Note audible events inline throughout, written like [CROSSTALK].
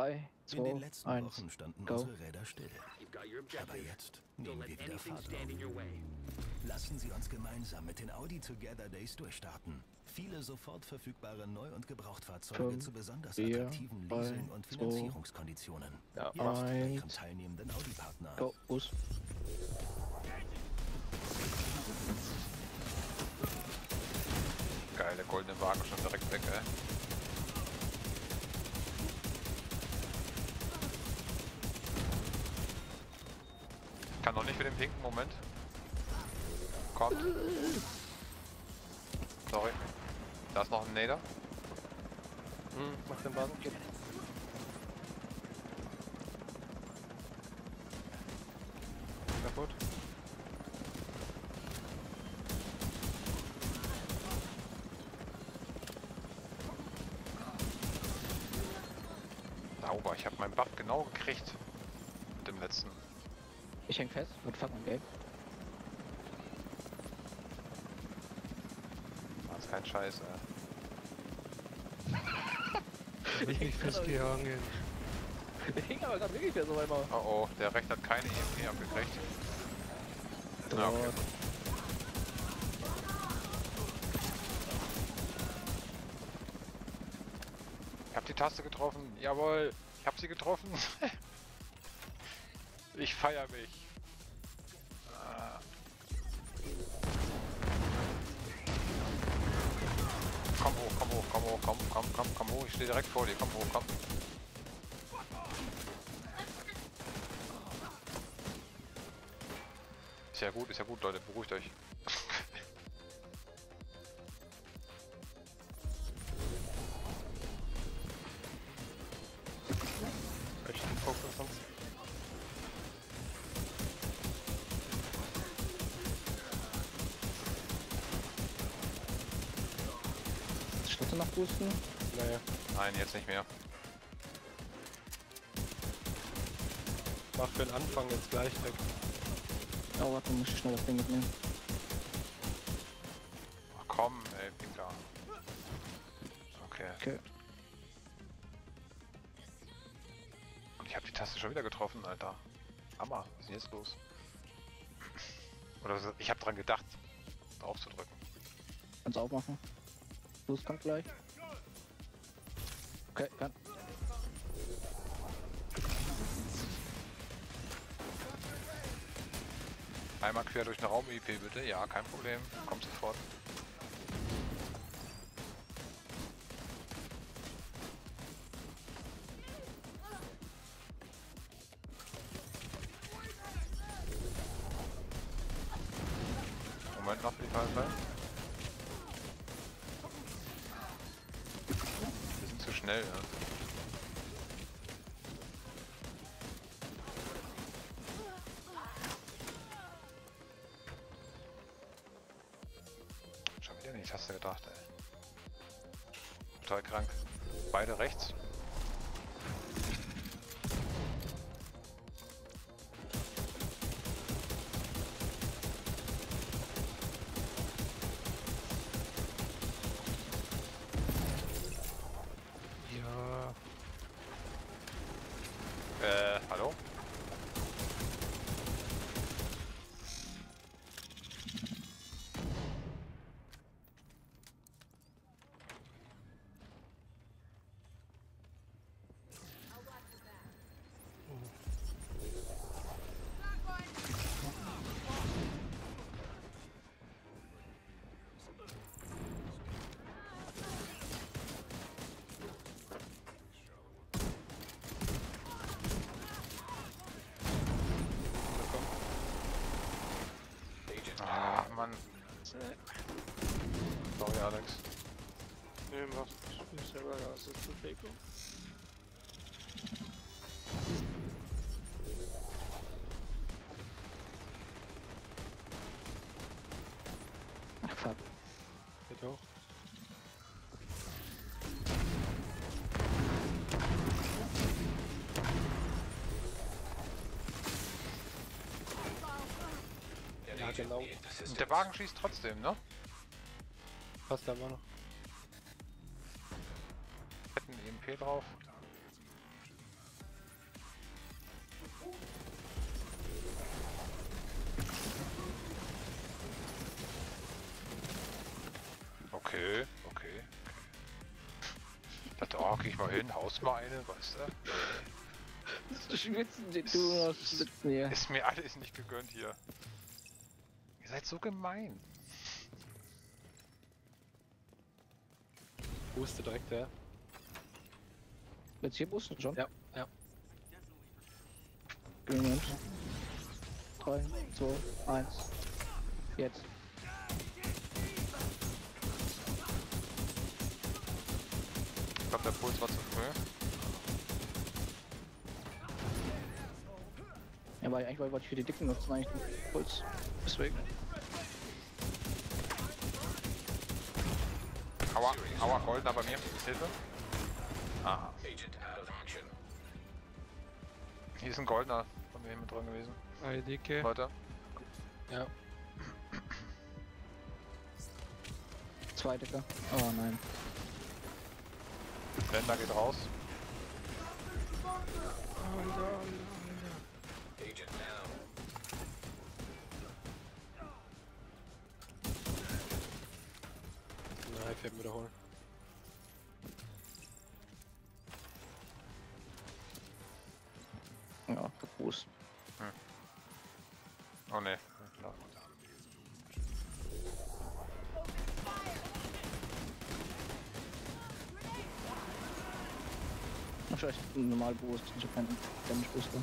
3, In den 2, letzten 1. Wochen standen go. Aber jetzt nehmen wir wieder Fahrt auf. Lassen Sie uns gemeinsam mit den Audi Together Days durchstarten. Viele sofort verfügbare Neu- und Gebrauchtfahrzeuge Fünf, zu besonders vier, attraktiven Leasing- und Finanzierungskonditionen. ja, Jetzt Ihrem teilnehmenden Audi-Partner. Go, Bus. Geil, der goldene Wagen schon direkt weg, ey. Kann noch nicht für den pinken Moment. Kommt. Sorry. Da ist noch ein Nader. Hm, mach den Wagen. Kaputt. Sauber, ich habe meinen Buff genau gekriegt. Mit dem letzten. Ich häng fest mit fucking Game. Das ist kein Scheiß, ey. Ich nicht festgehangen. Ich hing aber gerade wirklich so einmal. Oh oh, der Recht hat keine EMP abgekriegt. Na, okay. Ich hab die Taste getroffen. Jawohl, ich hab sie getroffen. [LAUGHS] ich feier mich. Ah. Komm hoch, komm hoch, komm hoch, komm, komm, komm, komm hoch. Ich stehe direkt vor dir. Komm hoch, komm. Ist ja gut, ist ja gut, Leute. Beruhigt euch. Schritte nach boosten. Naja, Nein, jetzt nicht mehr. mach für den Anfang jetzt gleich weg. Oh, warte, muss ich schnell das Ding mitnehmen. Ach, komm, ey, Pinker. Okay. Okay. Und ich habe die Taste schon wieder getroffen, Alter. Hammer, was ist denn jetzt los? Oder ich habe dran gedacht, drauf zu drücken. Kannst aufmachen. Boost kommt gleich. Okay, kann. Einmal quer durch eine Raum-IP bitte. Ja, kein Problem. Kommt sofort. Moment noch die Fallfall. Wir sind zu schnell, ja. Schon wieder nicht, hast du gedacht, ey. Total krank. Beide rechts. Ah, Mann. Sorry, Alex. nee, mach ich selber das ist Bewegung. Ach, Genau. Und der Wagen schießt trotzdem, ne? Passt aber noch. Hätten EMP drauf. Okay, okay. Da oh, geh ich mal hin, haus mal eine, weißt du? Das Schwitzen, den du noch schwitzen hier. Ist mir alles nicht gegönnt hier. Ihr seid so gemein. Booste direkt, ja. Jetzt hier boosten schon? Ja, ja. Moment. 3, 2, 1. Jetzt. Ich glaube, der Puls war zu früh. Weil eigentlich wollte ich für die Dicken nutzen, eigentlich den Puls. Deswegen. Aua, aua, goldener bei mir. Hilfe. Aha. Hier ist ein goldener bei mir mit drin gewesen. Eine dicke. Leute. Ja. Zwei Dicker. Oh nein. Blender geht raus. Alter, Alter, Alter. Fährt wiederholen. Ja, Boost. Oh ne. Wahrscheinlich ein normal Boost, ich hab keinen Damage Booster.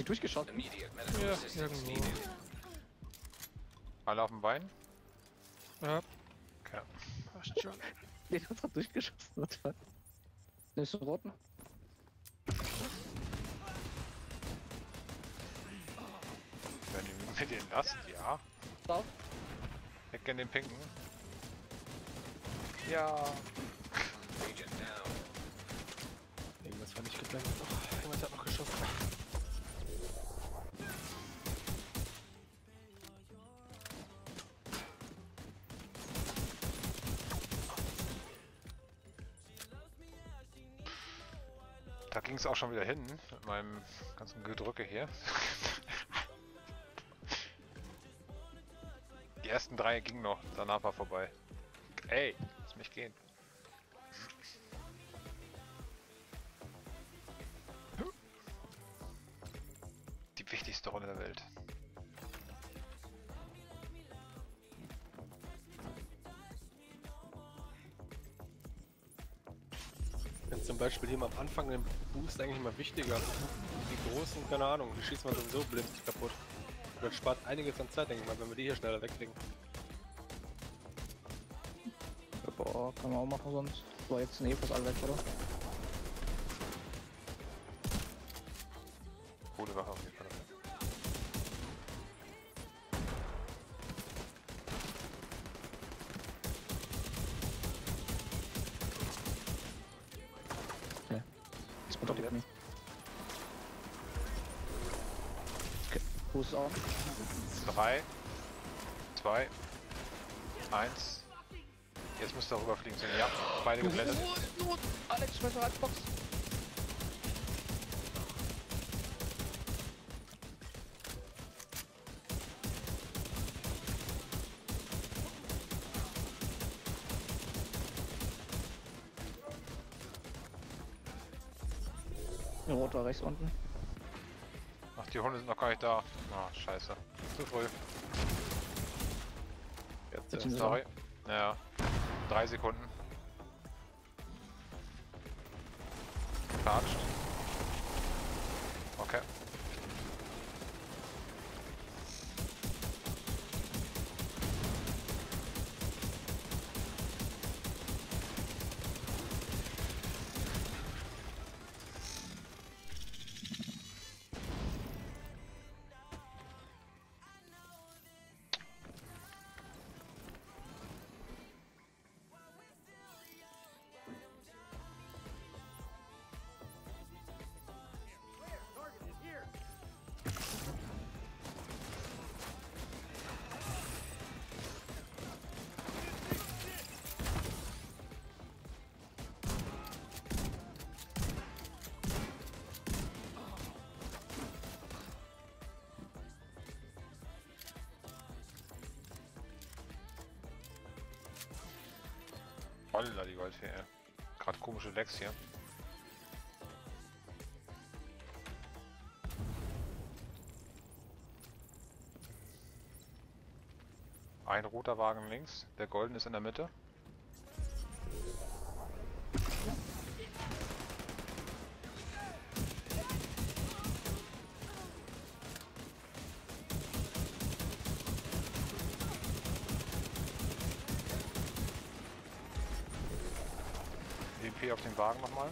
Sie durchgeschossen? Ja, irgendwo. Alle auf dem Bein? Ja, Okay. passt schon. Das hat durchgeschossen. Was war? Nimmst du einen roten? Wenn ihr mit den lasst, ja. Drauf? Heck in den pinken. Ja. Irgendwas war nicht geblendet. Oh, jemand hat noch geschossen. Ging es auch schon wieder hin mit meinem ganzen Gedrücke hier. Die ersten drei gingen noch, danach war vorbei. Ey, lass mich gehen. Die wichtigste Rolle der Welt. Beispiel hier mal am Anfang den Boost eigentlich immer wichtiger. Die großen, keine Ahnung, die schießen wir sowieso blind kaputt. Das spart einiges an Zeit, denke ich mal, wenn wir die hier schneller wegkriegen. Boah, kann man auch machen sonst. War jetzt eh fast alle weg, oder? Coole Waffe auf jeden Auch. 3, 2, 1. Jetzt müsst ihr rüberfliegen zu Ja, beide geblendet. Not, Not! Alex, schmeiß mal als Box! Der Rot war rechts unten. Die Hunde sind noch gar nicht da. Ah, scheiße. Zu früh. Jetzt, Jetzt äh, Sorry. Ja. Drei Sekunden. Klatscht. Okay. Holla die Waldfee, ey. Gerade komische Lecks hier. Ein roter Wagen links, der golden ist in der Mitte. EP auf den Wagen nochmal.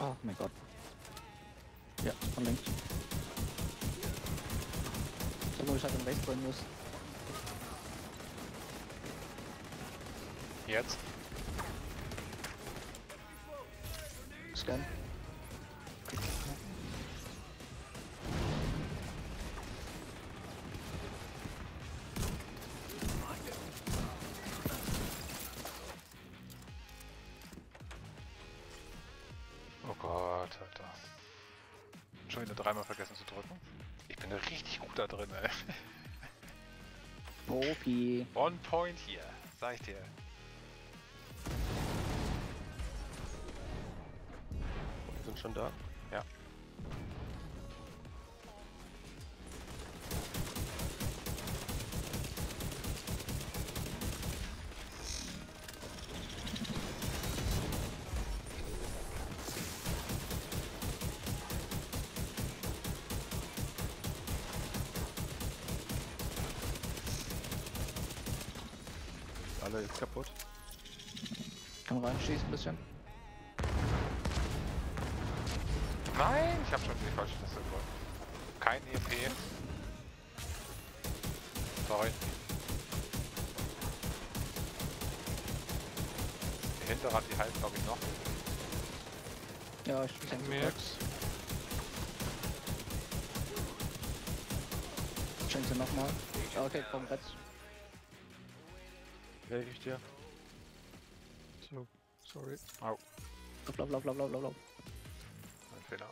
Oh mein Gott. Ja, von links. So, wo ich halt im Base bringen muss. Jetzt. Scan. Drin, ey. Profi. One point hier, sag ich dir. Wir sind schon da. Ja. Alle jetzt kaputt. Kann reinschießen ein bisschen. Nein, ich habe schon die falsche Taste gedrückt. Kein EP. Sorry. Die Hinterrad, die heilt glaube ich noch. Ja, ich denke. Merk's. Schenk sie nochmal. Okay, komm, Retz. Helf ich dir. So, sorry. Au, Lauf, lauf, lauf, lauf, lauf, lauf, lauf. ein Fehler.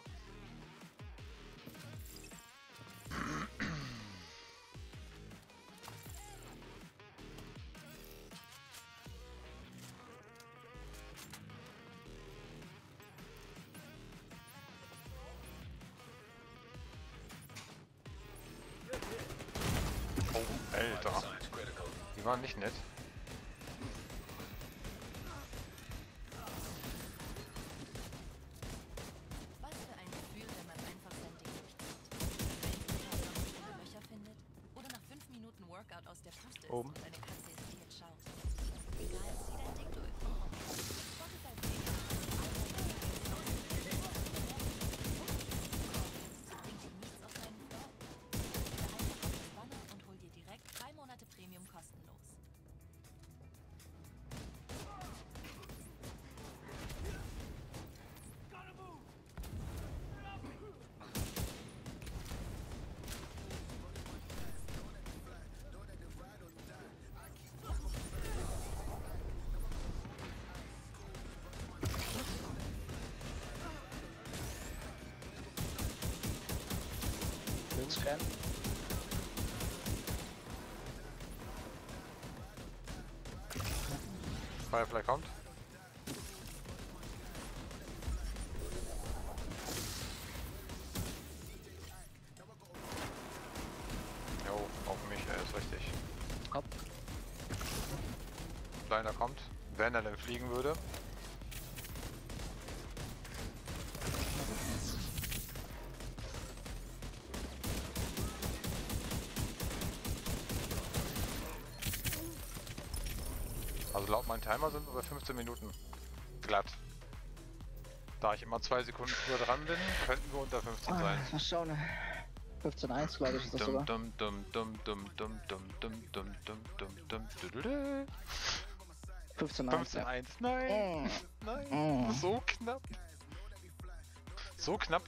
Oh, Alter. Die waren nicht nett. Scan. Firefly kommt. Jo, auf mich, er ist richtig. Hopp. Kleiner kommt, wenn er denn fliegen würde. Also laut meinem Timer sind wir bei 15 Minuten glatt. Da ich immer zwei Sekunden früher dran bin, könnten wir unter 15 Ah, sein. mal schauen. 15-1, glaube ich, ist das sogar. Dum, dum, dum, dum, dum, dum, dum, dum, dum, dum, dum, dududü. 15-1, ja. 15-1, nein, Mm. nein, Mm. so knapp. So knapp.